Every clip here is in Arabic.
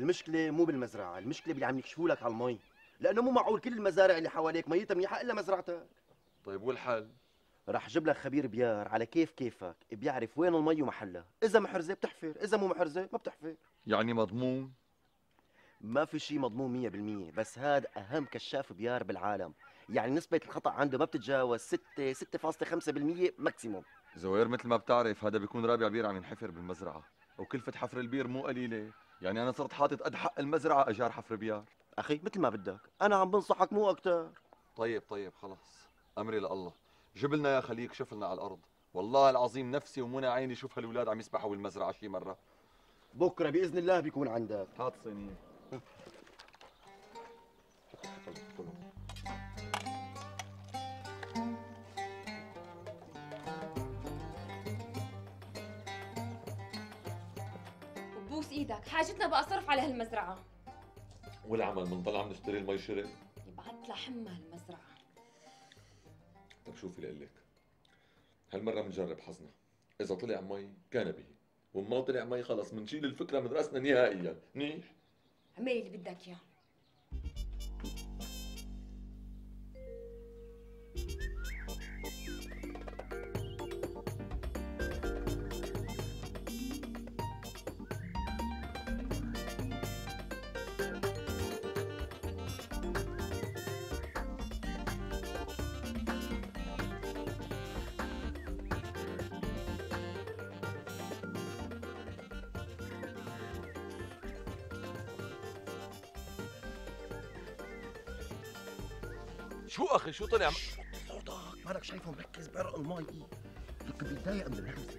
المشكلة مو بالمزرعة المشكلة باللي عم يكشفوا لك على المي لأنه مو معقول كل المزارع اللي حواليك ميتها منيحة إلا مزرعتك. طيب والحل؟ رح جيب لك خبير بيار على كيف كيفك بيعرف وين المي ومحلها. إذا محرزة بتحفر إذا مو محرزة ما بتحفر. يعني مضمون؟ ما في شيء مضمون 100% بس هذا أهم كشاف بيار بالعالم. يعني نسبة الخطأ عنده ما بتتجاوز 6 6.5% maximum. زوير مثل ما بتعرف هذا بيكون رابع بير عم ينحفر بالمزرعة. وكلفة حفر البير مو قليلة. يعني أنا صرت حاطط قد حق المزرعة اجار حفر بيار أخي مثل ما بدك. أنا عم بنصحك مو أكثر طيب طيب خلص. أمري لله. جيب لنا يا خليك شوف لنا على الأرض. والله العظيم نفسي ومنى عيني شوف هالولاد عم يسبحوا بالمزرعة شي مرة. بكرة بإذن الله بيكون عندك. هات صينية. بوس إيدك. حاجتنا بقى صرف على هالمزرعه والعمل بنضل عم نشتري المي شرب يبعت لحمها هالمزرعه طب شوفي لقلك هالمرة بنجرب حظنا. إذا طلع مي كان به. وما طلع مي خلص بنشيل الفكرة من رأسنا نهائيا. منيح اعمل اللي بدك إياه. شو أخي؟ شو طلع؟ صوتك مالك شايفه مركز بعرق المي لك بيتضايق من الهمسه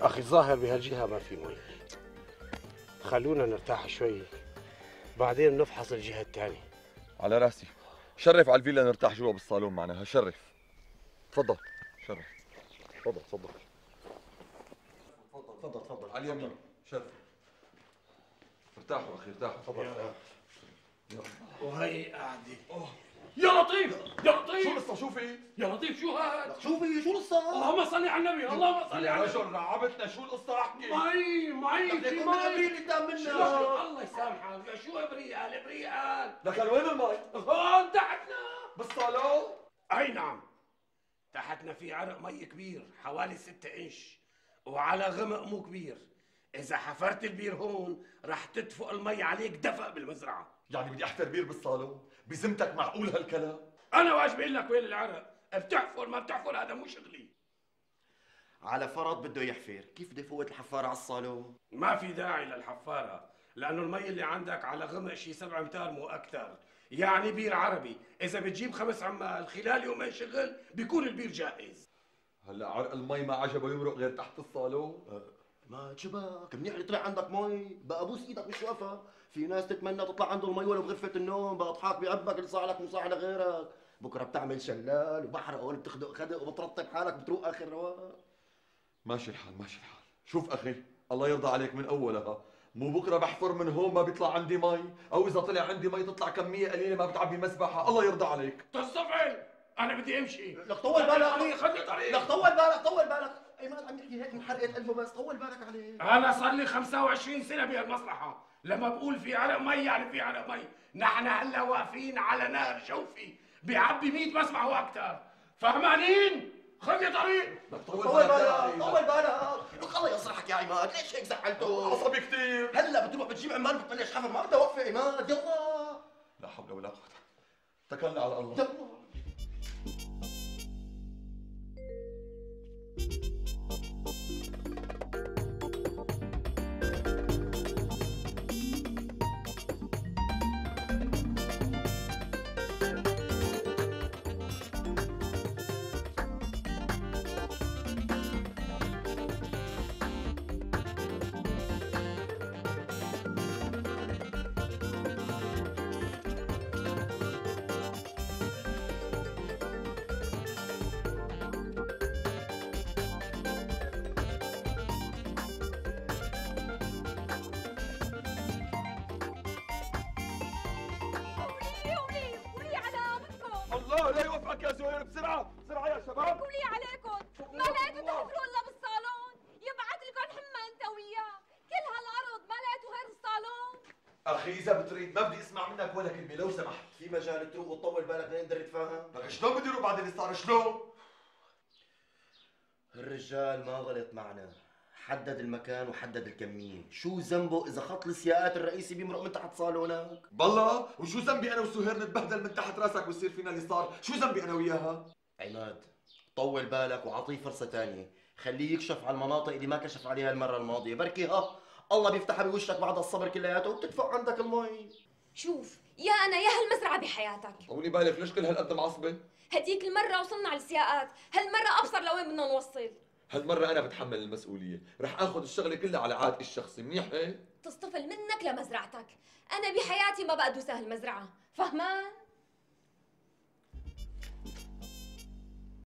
أخي الظاهر بهالجهة ما في مي. خلونا نرتاح شوي. بعدين نفحص الجهة الثانية على رأسي. شرف على الفيلا نرتاح جوا بالصالون معناها شرف. تفضل. شرف. تفضل تفضل. تفضل تفضل على اليمين. شرف. ارتاحوا أخي ارتاحوا. تفضل. وهي قاعدة. يا لطيف يا لطيف. شو لسه شو في؟ يا لطيف شو هاد؟ شوفي شو القصة؟ اللهم صل على النبي اللهم صل على النبي. رعبتنا. شو القصة؟ احكي؟ مي مي في مي ابريل قدام شو- منا الله يسامحك. شو ابريال ابريال لكن وين المي؟ هون تحتنا. بالصالون؟ أي نعم. تحتنا في عرق مي كبير حوالي ستة إنش وعلى غمق مو كبير. إذا حفرت البير هون رح تدفق المي عليك دفق بالمزرعة. يعني بدي احفر بير بالصالون؟ بذمتك معقول هالكلام؟ أنا واجب أقول لك وين العرق بتحفر ما بتحفر هذا مو شغلي على فرض بده يحفر كيف بده يفوت الحفارة على الصالون ما في داعي للحفارة لأنه المي اللي عندك على غمق شي سبع امتار مو أكثر يعني بير عربي إذا بتجيب خمس عمال خلال يومين شغل بيكون البير جاهز هلا عرق المي ما عجبه يمرق غير تحت الصالون؟ ما تشبك منيح اللي طلع عندك مي بقى بوس إيدك مش واقفه في ناس تتمنى تطلع عنده المي ولو بغرفة النوم بقى أضحاك بقلبك اللي صار لك مصاح لغيرك بكرة بتعمل شلال وبحرق هون بتخدق خدق وبترطب حالك بتروق آخر رواق ماشي الحال ماشي الحال. شوف أخي الله يرضى عليك من أولها. مو بكرة بحفر من هون ما بيطلع عندي مي أو إذا طلع عندي مي تطلع كمية قليلة ما بتعبي مسبحة. الله يرضى عليك. تصطفل أنا بدي أمشي. لك طول بالك. خلي خلي طريق. لك طول بالك طول بالك. ايمان عم يحكي هيك من حرقة قلبه بس طول بالك عليه. أنا صار لي 25 سنة بهالمصلحه لما بقول في عرق مي يعني في عرق مي. نحن هلا واقفين على نهر جوفي بيعبي 100 مسبح وأكثر فهمانين؟ خلي طريق. لك طول بالك. طول بالك. لك الله يصرحك يا عماد. ليش هيك زعلته عصبي كثير هلا بتروح بتجيب عمال بتبلش حفر. ما بدها وقفه عماد. يلا. لا حول ولا قوة. تكلنا على الله. يلا. الله لا يوفقك يا زهير بسرعة بسرعة يا شباب. قولي عليكم؟ ما لقيتوا تحفروا الا بالصالون. يبعت لكم حمى أنت وياه. كل هالأرض ما لقيتوا غير الصالون. أخي إذا بتريد ما بدي أسمع منك ولا كلمة لو سمحت. في مجال تروق وتطول بالك لنقدر نتفاهم لك شلون بدي أروح بعد اللي صار شلون؟ الرجال ما غلط معنا. حدد المكان وحدد الكمية شو ذنبه إذا خط السياقات الرئيسي بيمرق من تحت صالونك بالله وشو ذنبي أنا وسهير نتبهدل من تحت راسك ويصير فينا اللي صار؟ شو ذنبي أنا وياها؟ عماد طول بالك وعطيه فرصة تانية. خليه يكشف على المناطق اللي ما كشف عليها المرة الماضية. بركي ها الله بيفتحها بوشك بعد الصبر كلياته وبتدفع عندك المي. شوف يا أنا يا هالمزرعة بحياتك. طولي بالك ليش كل هالقد معصبة؟ هديك المرة وصلنا على السياقات. هالمرة أبصر لوين بدنا نوصل. هالمرة أنا بتحمل المسؤولية، رح آخذ الشغلة كلها على عاتقي الشخصي، منيح هيك؟ تصطفل منك لمزرعتك. أنا بحياتي ما بقى دوس هالمزرعه فهمان؟